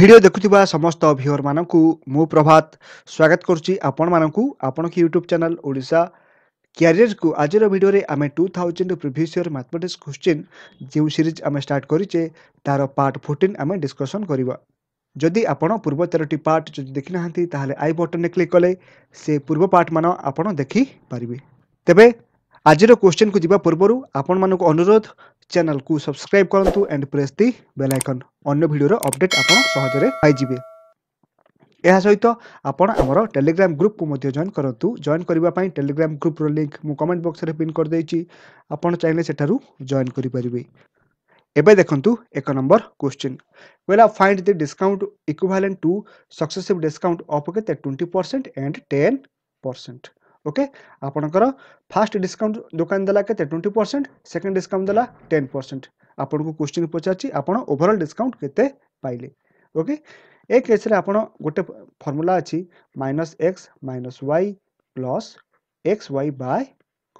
video দেখুবা সমস্ত viewer মানুষ মু প্রভাত স্বাগত করছি আপন মানুষ আপনার ইউট্যুব চ্যানেল ওড়শা ক্যারিয়রক আজর ভিডিওরে আমি two thousand previous year mathematics question যে সিরিজ আমি স্টার্ট করিছে তার পার্ট ফোর্টিন আমি ডিসকসন করা যদি আপনার পূর্ব তেরোটি পার্ট যদি দেখি না তাহলে আই বটনে ক্লিক কলে সে পূর্ব পার্ট মান আপনার দেখিপারে তবে আজর কোশ্চিন যা পূর্ব আপনার অনুরোধ ଚ୍ୟାନେଲ କୁ ସବସ୍କ୍ରାଇବ କରନ୍ତୁ and press the bell icon ଅନ୍ୟ ଭିଡ଼ିଓର ଅପଡେଟ୍ ଆପଣ ସହଜରେ ପାଇଯିବେ ଏହା ସହିତ ଆପଣ ଆମର ଟେଲିଗ୍ରାମ ଗ୍ରୁପକୁ ମଧ୍ୟ ଜଏନ୍ କରନ୍ତୁ ଜଏନ୍ କରିବା ପାଇଁ ଟେଲିଗ୍ରାମ ଗ୍ରୁପର ଲିଙ୍କ୍ ମୁଁ କମେଣ୍ଟ ବକ୍ସରେ ପିନ୍ କରିଦେଇଛି ଆପଣ ଚାହିଁଲେ ସେଠାରୁ ଜଏନ୍ କରିପାରିବେ ଏବେ ଦେଖନ୍ତୁ ଏକ ନମ୍ବର କ୍ୱେଶ୍ଚିନ୍ ୱେଲ୍ ଆଉ find the discount equivalent to successive discount of କେତେ twenty percent and ten percent okay आपणकर फास्ट डिस्काउंट दुकान देला के ट्वेंटी परसेंट सेकेंड डिस्काउंट देला टेन परसेंट आपण को क्वेश्चन पचार आप ओभरअल डिस्काउंट के पाइले ओके ए केस्रे गोटे फर्मूला अच्छी minus x minus y plus x y by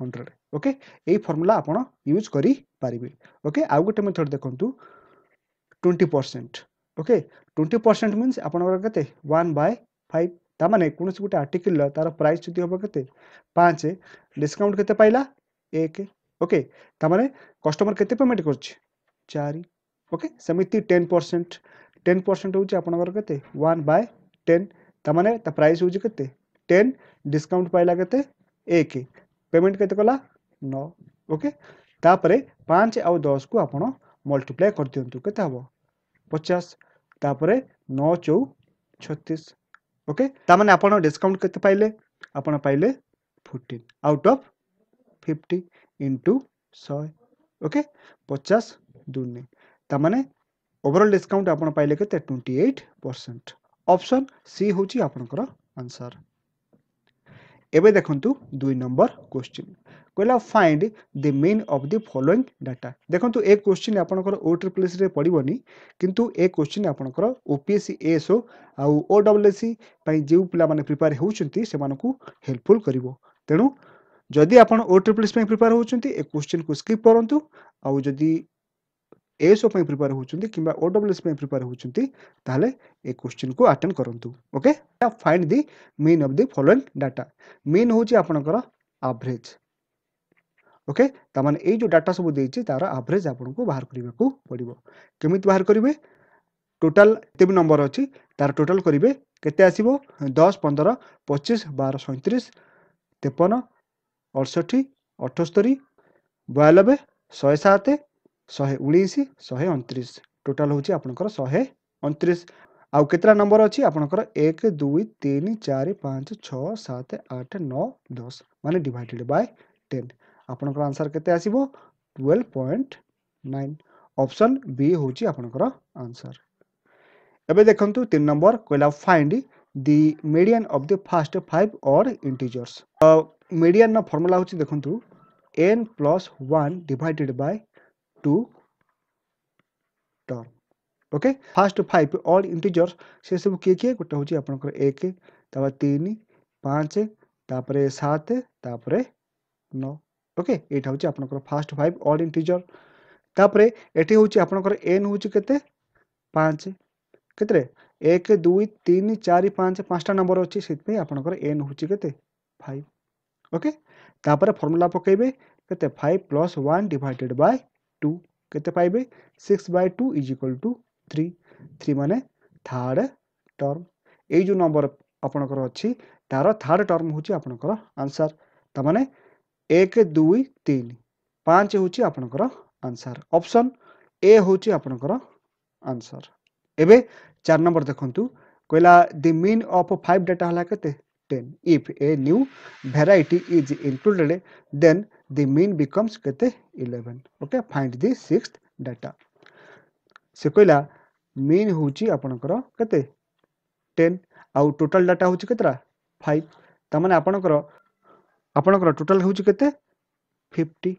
hundred okay यही फर्मूला आप यूज करेंगे ओके आउ गोटे मेथड देखूँ twenty percent okay twenty percent minus आप वन बाय फाइव ताने कौन गोटे आर्टिकल तार प्राइस जो हम कैसे पाँच डिस्काउंट के एक ओके तमें कस्टमर के पेमेंट कर चार ओके सेमती टेन परसेंट टेन परसेंट हूँ आप के बाय टेन तमें प्राइस हूँ के टेन डिस्काउंट पाइला के एक पेमेंट के नौ ओके तापर पाँच आ दस को आप मल्टीप्लाए कर दिंतु के पचास तापर नौ चौ छतीस ओके ताने आप डिस्काउंट के पाइले ଆପଣ ପାଇଲେ fourteen out of fifty into ଶହେ ଓକେ ପଚାଶ ଦୁନି ତାମାନେ ଓଭରଅଲ୍ ଡିସ୍କାଉଣ୍ଟ ଆପଣ ପାଇଲେ କେତେ twenty eight percent option C ହେଉଛି ଆପଣଙ୍କର ଆନ୍ସର୍ ଏବେ ଦେଖନ୍ତୁ ଦୁଇ ନମ୍ବର କ୍ୱେଶ୍ଚିନ୍ କହିଲା find the mean of the following data ଦେଖନ୍ତୁ ଏ କୋଶ୍ଚିନ୍ ଆପଣଙ୍କର ଓ ଟ୍ରିପଲ୍ ଏସ୍ରେ ପଡ଼ିବନି କିନ୍ତୁ ଏ କୋଶ୍ଚିନ୍ ଆପଣଙ୍କର O P S C S O ଆଉ ଓ ଡବ୍ଲୁ ଏସ୍ ସି ପାଇଁ ଯେଉଁ ପିଲାମାନେ ପ୍ରିପେୟାର ହେଉଛନ୍ତି ସେମାନଙ୍କୁ ହେଲ୍ପଫୁଲ୍ କରିବ ତେଣୁ ଯଦି ଆପଣ ଓ ଟ୍ରିପଲ୍ ଏସ୍ ପାଇଁ ପ୍ରିପେୟାର ହେଉଛନ୍ତି ଏ କୋଶ୍ଚିନ୍କୁ ସ୍କିପ୍ କରନ୍ତୁ ଆଉ ଯଦି ଏସ୍ଓ ପାଇଁ ପ୍ରିପେୟାର ହେଉଛନ୍ତି କିମ୍ବା ଓ ଡବ୍ଲୁ ଏସ୍ ପାଇଁ ପ୍ରିପେୟାର ହେଉଛନ୍ତି ତାହେଲେ ଏ କୋଶ୍ଚିନ୍କୁ ଆଟେଣ୍ଡ କରନ୍ତୁ okay find the mean of the following data mean ହେଉଛି ଆପଣଙ୍କର ଆଭରେଜ୍ ଓକେ ତାମାନେ ଏଇ ଯେଉଁ ଡାଟା ସବୁ ଦେଇଛି ତାର ଆଭରେଜ୍ ଆପଣଙ୍କୁ ବାହାର କରିବାକୁ ପଡ଼ିବ କେମିତି ବାହାର କରିବେ ଟୋଟାଲ୍ ଏତେ ବି ନମ୍ବର ଅଛି ତାର ଟୋଟାଲ୍ କରିବେ କେତେ ଆସିବ ଦଶ ପନ୍ଦର ପଚିଶ ବାର ସଇଁତିରିଶ ତେପନ ଅଠଷଠି ଅଠସ୍ତରୀ ବୟାନବେ ଶହେ ସାତ ଶହେ ଉଣେଇଶ ଶହେ ଅଣତିରିଶ ଟୋଟାଲ୍ ହେଉଛି ଆପଣଙ୍କର ଶହେ ଅଣତିରିଶ ଆଉ କେତେଟା ନମ୍ବର ଅଛି ଆପଣଙ୍କର ଏକ ଦୁଇ ତିନି ଚାରି ପାଞ୍ଚ ଛଅ ସାତ ଆଠ ନଅ ଦଶ ମାନେ ଡିଭାଇଡ଼େଡ଼ ବାଏ ଟେନ୍ आपंकर आंसर केसब twelve point nine option B हूँ आपणकर आंसर एवं देखो तीन नंबर कहला find the median of the first five odd integers median formula हूँ देखूँ n plus one divided by two term okay first five odd integers से सब किए किए गोटे हूँ आप एक तीन पाँच तापर सात नौ ओके एटा होची आपनकर फर्स्ट 5 ऑड इंटीजर तापरे एठी होची आपनकर n होची केते 5 केतरे 1 2 3 4 5 पांचटा नंबर अच्छे से पे आपनकर n होची केते ओके तापरे फार्मूला पकेबे केते 5 plus one divided by two के पाइबे 6 by 2 is equal to three three मान थार्ड टर्म ए जो नंबर आपनकर अछि तार थार्ड टर्म हूँ आपनकर आंसर त एक दुई तीन पाँच ହେଉଛି ଆପଣଙ୍କର ଆନ୍ସର ଅପସନ୍ ଏ ହେଉଛି ଆପଣଙ୍କର ଆନ୍ସର ଏବେ ଚାରି ନମ୍ବର ଦେଖନ୍ତୁ କହିଲା the mean of five data ହେଲା କେତେ ten if a new variety is included then the mean becomes କେତେ eleven okay find the six data ସେ କହିଲା ମିନ୍ ହେଉଛି ଆପଣଙ୍କର କେତେ ଟେନ୍ ଆଉ ଟୋଟାଲ୍ ଡାଟା ହେଉଛି କେତେଟା ଫାଇଭ୍ ତାମାନେ ଆପଣଙ୍କର आपणकर टोटाल हूँ के फिफ्टी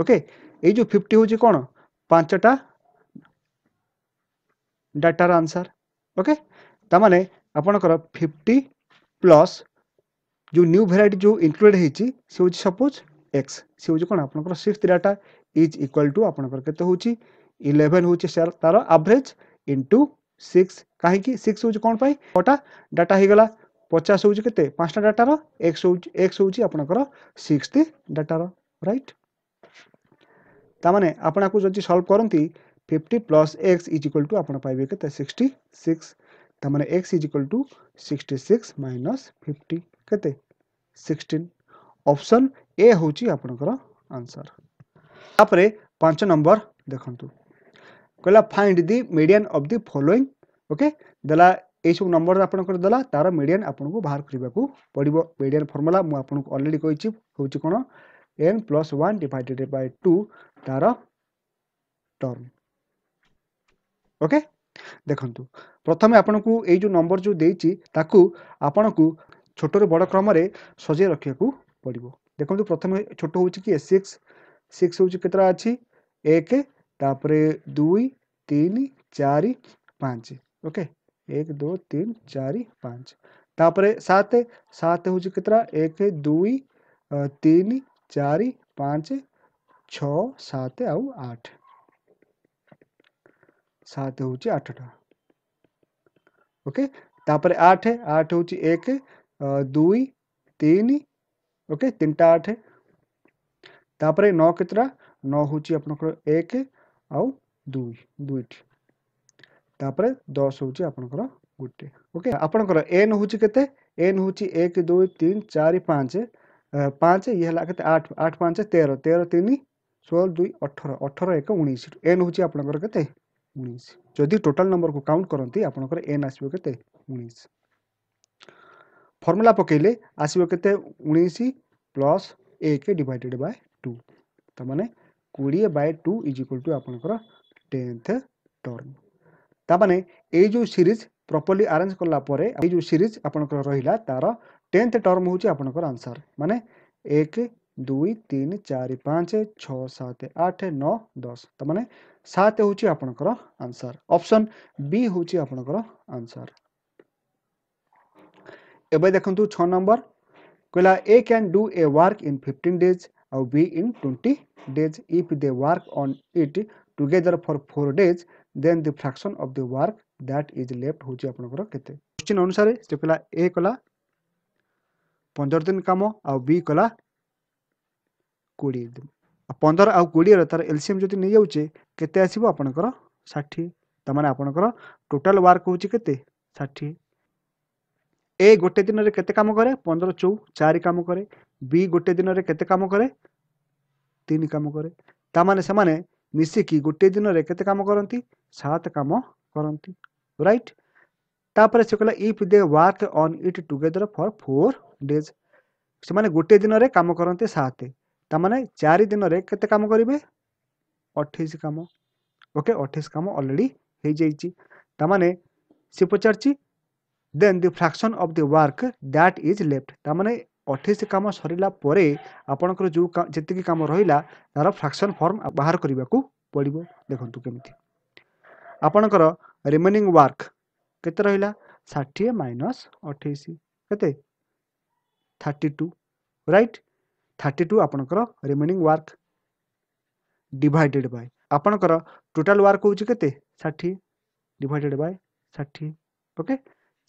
ओके ये जो फिफ्टी हूँ कौन पांचटा डाटार आंसर ओके ताने आपणकर फिफ्टी प्लस जो न्यू भेर जो इनक्लूड हो सपोज एक्स सी हूँ कौन आपर six data is equal to आप इलेवेन हूँ तार आवरेज इंटु सिक्स कहीं सिक्स हूँ कौन पाई कटा डाटा होगा पचास हूँ के डाटार एक्स हूँ एक्स हूँ आप सिक्स डाटार रईट तमें जब सल्व करती fifty plus x is equal to आप पाइबे के सिक्सटी सिक्स तमें x is equal to sixty six minus fifty के अपसन ए हूँ आपणकर आंसर तापर पांच नंबर देखु कहला find the median of the following okay देला এই সব নম্বর আপনার দেওয়া তার মিডিয়ান আপনার বাহার করা পড়ব মিডিয়ান ফর্মুলা মু আপনার অলরেডি কী হচ্ছে কোণ n plus one divided by two তার টর্ম ওকে দেখুন প্রথমে আপনার এই যে নম্বর যে দিয়েছি তাকে আপনার ছোটর বড় ক্রমে সজাই রাখা পড়ব দেখুন প্রথমে ছোট হচ্ছে কি সিক্স সিক্স হচ্ছে কত আছে এক তাপরে দুই তিন চারি পাঁচ ওকে एक दो तीन चार पाँच तापर सात सात हूँ कितना एक दुई तीन चार पाँच छ सात आउ आठ सात हूँ आठटा ओके तापर आठ आठ हूँ एक दुई तीन ओके तीन टा आठ तापर नौ कितना नौ हूँ आप एक आई दुई तापर दस हूँ आप गोटे ओके आपणकर एन हूँ केते एन हूँ एक दुई तीन चार पाँच पाँच ये आठ आठ पाँच तेर तेर तीन षोल दुई अठर अठर एक उन्नीस एन हूँ आपणकर उन्नीस जदि टोटाल नंबर को काउंट करती आप एन आस उन्नीस फर्मूला पकड़े आसो के उन्नीस प्लस एक डिवाइडेड बाय टू तो मैंने कोड़े by two is equal to आप टेन्थ टर्म ତାମାନେ ଏଇ ଯେଉଁ ସିରିଜ୍ ପ୍ରପର୍ଲି ଆରେଞ୍ଜ କଲା ପରେ ଏଇ ଯେଉଁ ସିରିଜ୍ ଆପଣଙ୍କର ରହିଲା ତାର ଟେନ୍ଥ ଟର୍ମ ହେଉଛି ଆପଣଙ୍କର ଆନ୍ସର୍ ମାନେ ଏକ ଦୁଇ ତିନି ଚାରି ପାଞ୍ଚ ଛଅ ସାତ ଆଠ ନଅ ଦଶ ତାମାନେ ସାତ ହେଉଛି ଆପଣଙ୍କର ଆନ୍ସର୍ ଅପସନ୍ ବି ହେଉଛି ଆପଣଙ୍କର ଆନ୍ସର୍ ଏବେ ଦେଖନ୍ତୁ ଛଅ ନମ୍ବର କହିଲା A can do a work in fifteen days ଆଉ B in twenty days if they work on it together for four days then the fraction of the work that is left हूँ आप question अनुसार से कला ए कला पंदर दिन कम आई कला कोड़े दिन पंदर आ कोड़े तार एलसीएम जो नहीं जाऊे के आसपर षाठी आपणकर टोटाल वर्क हूँ के ए गोटे दिन में कते कम कै पंदर चौ चार कम कै बी गोटे दिन में कते कम कै तीन कम कैसे ମିଶିକି ଗୋଟିଏ ଦିନରେ କେତେ କାମ କରନ୍ତି ସାତ କାମ କରନ୍ତି ରାଇଟ୍ ତାପରେ ସେ କହିଲା if they work on it together for four days ସେମାନେ ଗୋଟିଏ ଦିନରେ କାମ କରନ୍ତି ସାତ ତାମାନେ ଚାରି ଦିନରେ କେତେ କାମ କରିବେ ଅଠେଇଶ କାମ ଓକେ ଅଠେଇଶ କାମ ଅଲରେଡ଼ି ହେଇଯାଇଛି ତାମାନେ ସେ ପଚାରିଛି then the fraction of the work that is left ତାମାନେ ଅଠେଇଶ କାମ ସରିଲା ପରେ ଆପଣଙ୍କର ଯେଉଁ ଯେତିକି କାମ ରହିଲା ତାର ଫ୍ରାକ୍ସନ୍ ଫର୍ମ ବାହାର କରିବାକୁ ପଡ଼ିବ ଦେଖନ୍ତୁ କେମିତି ଆପଣଙ୍କର ରିମେନିଂ ୱାର୍କ କେତେ ରହିଲା ଷାଠିଏ ମାଇନସ୍ ଅଠେଇଶ କେତେ thirty two right thirty two ଆପଣଙ୍କର ରିମେନିଂ ୱାର୍କ ଡିଭାଇଡେଡ଼ ବାଇ ଆପଣଙ୍କର ଟୋଟାଲ୍ ୱାର୍କ ହେଉଛି କେତେ ଷାଠିଏ ଡିଭାଇଡେଡ଼ ବାଇ ଷାଠିଏ ଓକେ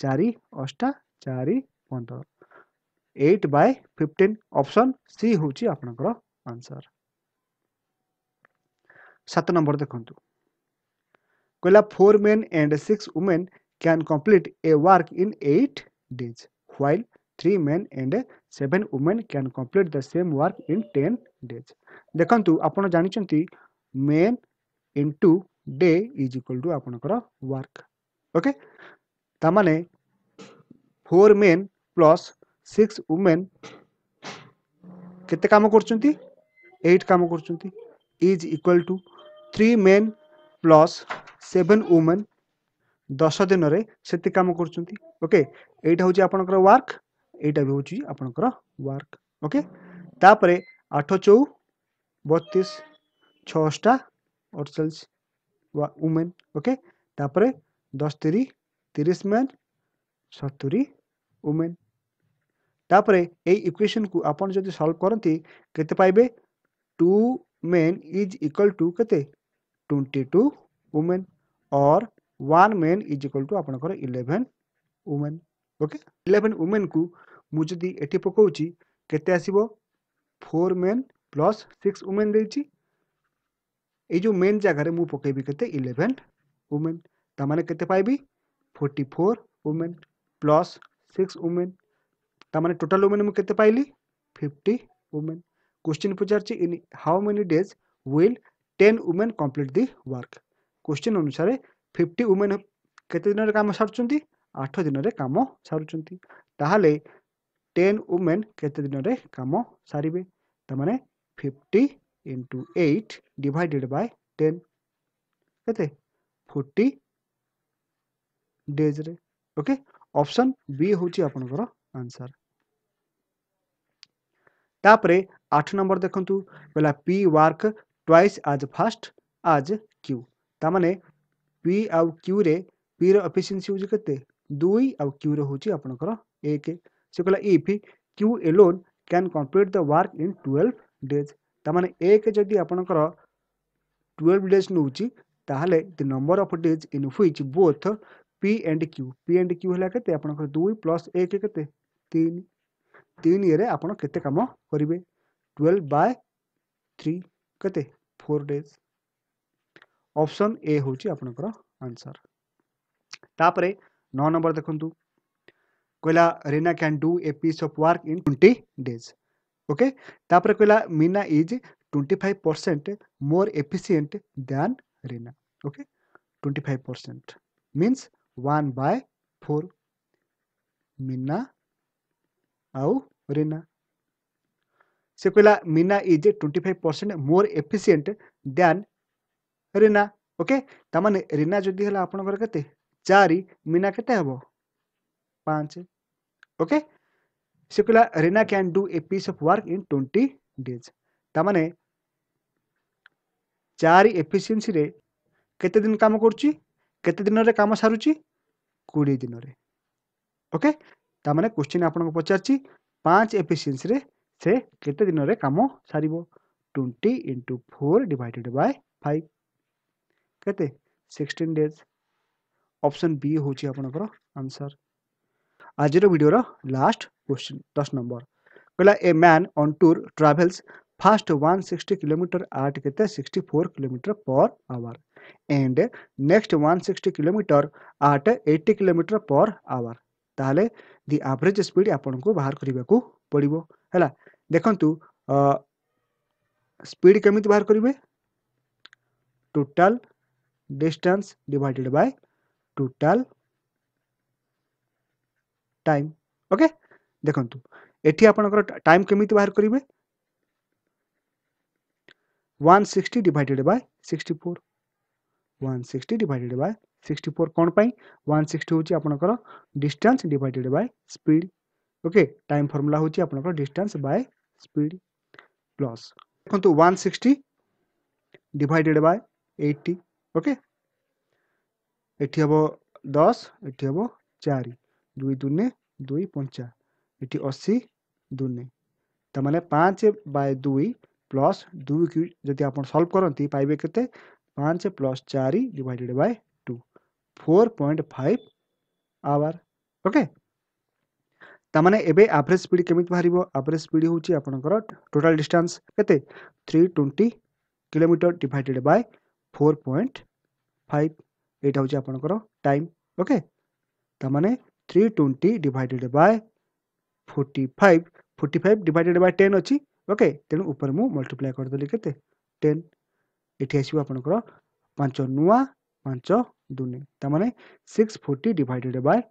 ଚାରି ଅଷ୍ଟା ଚାରି ପନ୍ଦର eight by fifteen option C हूँ आपंकर आंसर सत नंबर देखु कहला four men and six women can complete a work in eight days while three men and seven women can complete the same work in ten days देखु आप जानते men into day is equal to आपणकर work okay ताने four men plus six women केम कर is equal to three men plus seven women दस दिन में से कम करके ये आप वर्क यहाँ भी हूँ आपणकर वर्क ओके आठ चौ बतीस छा अड़चाश वुमेन ओके दस तीर तीस मेन सतुरी वुमेन तापर यही यकुएसन को आप सल्व करती के पाइबे two men is equal to के ट्वेंटी टू वुमेन और one men is equal to आप eleven women okay eleven women को मुझे ये पकोची के four men plus six women दे जो मेन जगार मुझे पकेबि केलेवेन वुमेन तेत के forty four women plus six women তার টোটাল ওমেন মু কেতে পাইলি fifty women question পচারছি in how many days will ten women complete the work question অনুসারে ফিফটি ওমেন কেতে দিনের কাম সারুচ্ছেন আঠ দিনের কাম সারুচ্ছেন তাহলে টেন ওমেন কেতে দিনের কাম সারিবে তার মানে fifty into eight divided by ten কেতে ফোর্টি डेज रे ओके ऑप्शन बी हूँ आपंकर आंसर तापरे आठ नंबर देखु कहला पी वार्क twice as fast as Q ताने पी आउ क्यू रे पी रफिसीयसी हूँ के दुई आउ क्यू रोच आपणकर एक से कहला if Q alone can complete the work in twelve days ताने एक जदि आपणकर ट्वेल्व डेज नौ ताहले the number of days in which both P and Q P and Q है दुई प्लस एक के तीन इे आप कम करेंगे ट्वेल्व बाय थ्री के फोर डेज ऑप्शन ए हूँ आपणकर आंसर तापर नौ नंबर देखु कहला Reena can do a piece of work in twenty days okay तापर कहला Meena is twenty five percent more efficient than Reena okay twenty five percent means one by four Meena आना से कहला Meena is twenty five percent more efficient than Reena okay तमें रीना जदि आपर के चार मीना के पाँच ओके से कहला रीना क्या do a piece of work in twenty days तमें चार एफिसीयसी कत कम करते दिन में सारूँ कोड़े दिन ओके ତାମାନେ କୋଶ୍ଚିନ୍ ଆପଣଙ୍କୁ ପଚାରିଛି ପାଞ୍ଚ ଏଫିସିଏନ୍ସିରେ ସେ କେତେ ଦିନରେ କାମ ସାରିବ twenty into four divided by five କେତେ ସିକ୍ସଟିନ୍ ଡେଜ୍ ଅପସନ୍ ବି ହେଉଛି ଆପଣଙ୍କର ଆନ୍ସର୍ ଆଜିର ଭିଡ଼ିଓର ଲାଷ୍ଟ କ୍ୱେଶ୍ଚିନ୍ ଦଶ ନମ୍ବର କହିଲା a man on tour travels first one sixty kilometre at କେତେ sixty four kilometre per hour and next 160 kilometre at 80 kilometre per hour ताल the आभरेज speed आपको बाहर करने को पड़ो है देखु स्पीड केमी बाहर करेंगे total distance divided by total time okay देखु ये आप टाइम केमी बाहर करेंगे one sixty divided by sixty four divided by sixty four कौन पाई वन सिक्सटी हूँ आपर distance divided by speed okay time formula हूँ आप डिस्टान्स बाय स्पीड प्लस देखो तो one sixty divided by eighty okay ये हम दस ये हम चार दुई दुने दुई पंचा ये अशी दुने तो पाँच बाय दुई प्लस दुई की जब आप सल्व करती पाइबे के पाँच प्लस चार डिवाइडेड बाय 4.5 आवर ओके ତାମାନେ ଏବେ ଆଭରେଜ୍ ସ୍ପିଡ୍ କେମିତି ବାହାରିବ ଆଭରେଜ୍ ସ୍ପିଡ୍ ହେଉଛି ଆପଣଙ୍କର ଟୋଟାଲ୍ ଡିଷ୍ଟାନ୍ସ କେତେ three twenty kilometre divided by four point five ଏଇଟା ହେଉଛି ଆପଣଙ୍କର ଟାଇମ୍ ଓକେ ତାମାନେ three twenty divided by forty five forty five divided by ten ଅଛି ଓକେ ତେଣୁ ଉପରେ ମୁଁ ମଲ୍ଟିପ୍ଲାଏ କରିଦେଲି କେତେ ଟେନ୍ ଏଠି ଆସିବ ଆପଣଙ୍କର ପାଞ୍ଚ ନୂଆ ପାଞ୍ଚ दुने ताने six forty divided by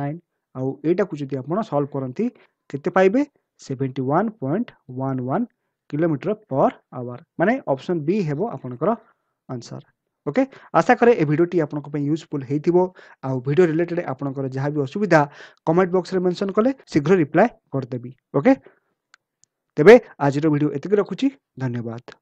nine आउ यहाँ जब आप सल्व करती के seventy one point one one kilometre per hour माने ऑप्शन बी हे आपनकर आंसर ओके आशा करे ए भिडियोटी आपनको यूजफुल हेइथिबो आउ भिडियो रिलेटेड आपनकर जहा भी असुविधा कमेंट बक्स में मेनसन कले शीघ्र रिप्लाई करदेवि ओके तेरे आज ये एतिक धन्यवाद